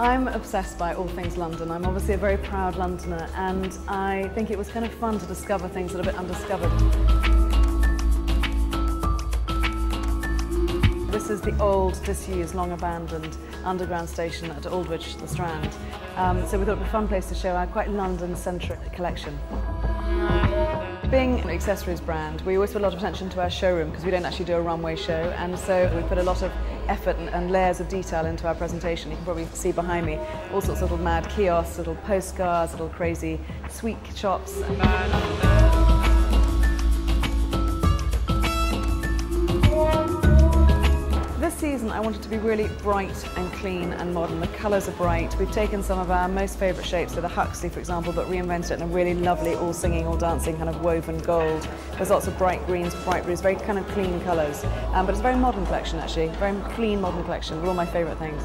I'm obsessed by all things London. I'm obviously a very proud Londoner and I think it was kind of fun to discover things that are a bit undiscovered. This is the old, disused, long abandoned underground station at Aldwych, the Strand. Um, so we thought it would be a fun place to show our quite London-centric collection. Being an accessories brand, we always put a lot of attention to our showroom because we don't actually do a runway show and so we put a lot of effort and, and, layers of detail into our presentation. You can probably see behind me all sorts of little mad kiosks, little postcards, little crazy sweet shops. Wanted to be really bright and clean and modern. The colours are bright. We've taken some of our most favourite shapes, so the Huxley for example, but reinvented it in a really lovely all singing, all dancing kind of woven gold. There's lots of bright greens, bright blues, very kind of clean colours. Um, but it's a very modern collection actually, very clean modern collection. All my favourite things.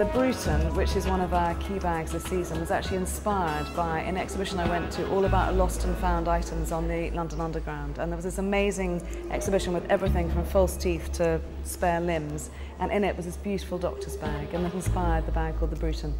The Bruton, which is one of our key bags this season, was actually inspired by an exhibition I went to all about lost and found items on the London Underground. And there was this amazing exhibition with everything from false teeth to spare limbs. And in it was this beautiful doctor's bag, and that inspired the bag called the Bruton.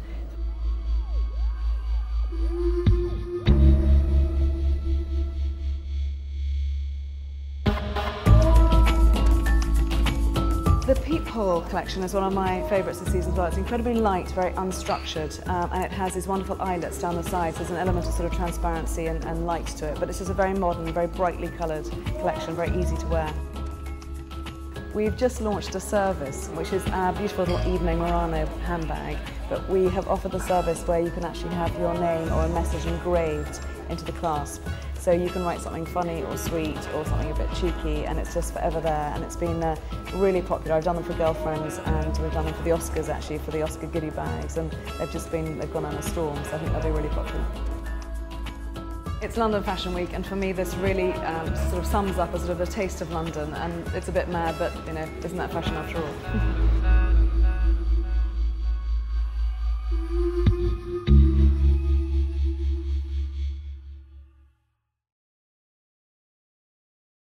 The Peephole collection is one of my favourites this season as well. It's incredibly light, very unstructured, um, and it has these wonderful eyelets down the sides. There's an element of sort of transparency and, and light to it, but it's just a very modern, very brightly coloured collection, very easy to wear. We've just launched a service, which is our beautiful little evening Murano handbag, but we have offered the service where you can actually have your name or a message engraved into the clasp. So you can write something funny or sweet or something a bit cheeky and it's just forever there and it's been uh, really popular. I've done them for girlfriends and we've done them for the Oscars actually, for the Oscar goodie bags and they've just been, they've gone on a storm so I think they'll be really popular. It's London Fashion Week and for me this really um, sort of sums up a sort of a taste of London and it's a bit mad but you know isn't that fashion after all?